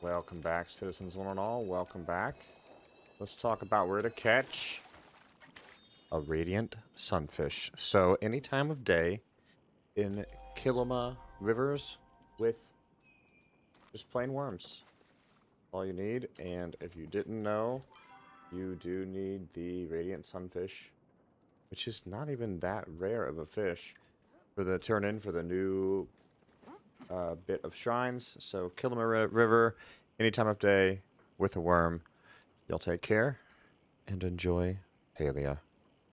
Welcome back, citizens one and all. Welcome back. Let's talk about where to catch a radiant sunfish. So any time of day in Kilima rivers with just plain worms. All you need, and if you didn't know, you do need the radiant sunfish, which is not even that rare of a fish for the turn in for the new uh, bit of shrines. So Kilima River, any time of day with a worm. Y'all take care and enjoy Palia.